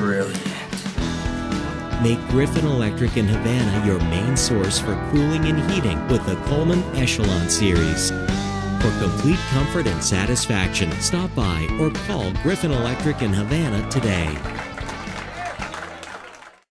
brilliant. Make Griffin Electric in Havana your main source for cooling and heating with the Coleman Echelon Series. For complete comfort and satisfaction, stop by or call Griffin Electric in Havana today.